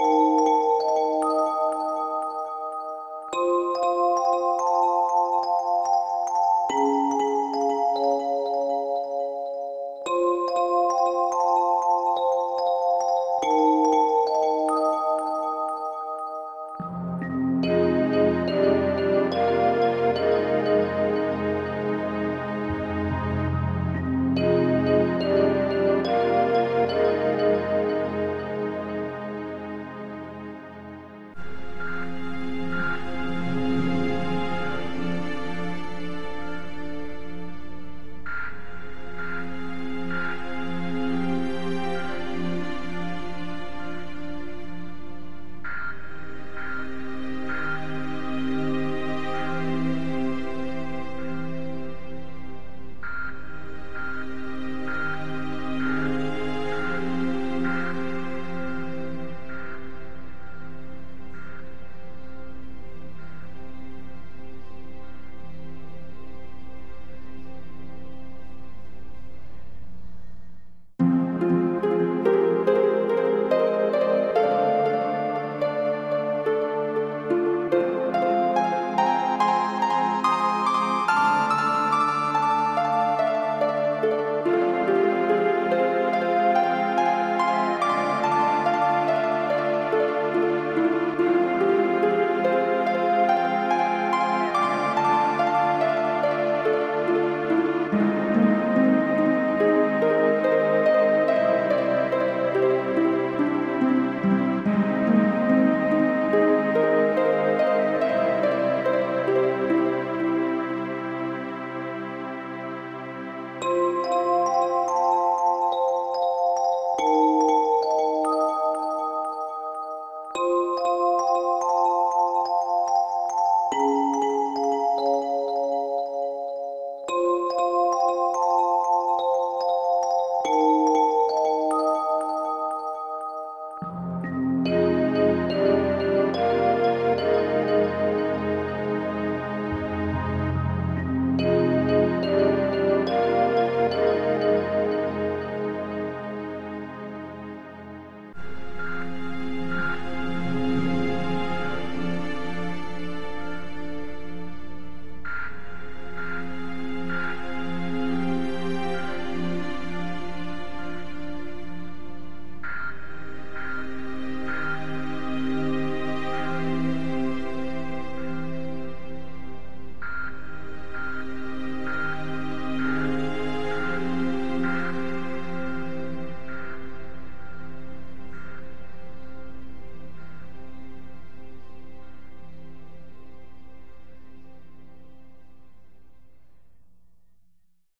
Oh.